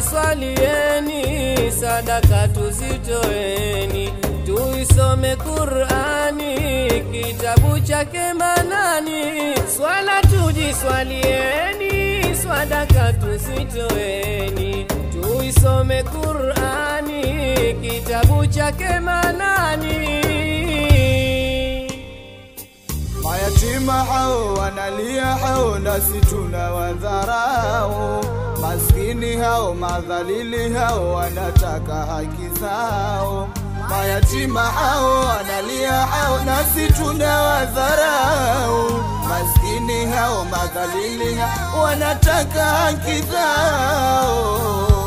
Swala tujiswalieni, sadaka tuzitoeni, tuisome Qur'ani, kitabu chake Manani. Swala tujiswalieni, sadaka tuzitoeni, tuisome Qur'ani, kitabu chake Manani. Mayatima hao wanalia hao, nasi tuna wadharau. Maskini hao madhalili hao wanataka haki zao. Mayatima hao wanalia hao, nasi tuna wadharau. Maskini hao madhalili hao wanataka haki zao.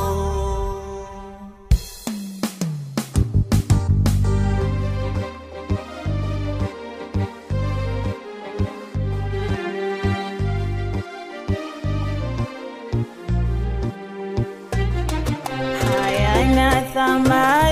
my